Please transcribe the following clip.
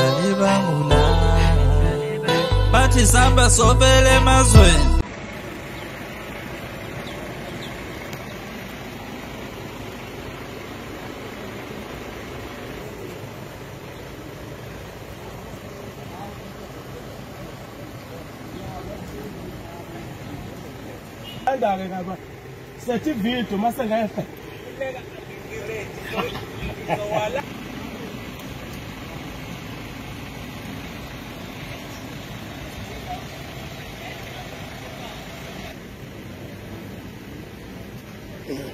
wangu na bathi samba sobele emazweni Andake ngaba sethi video masengeke Hello.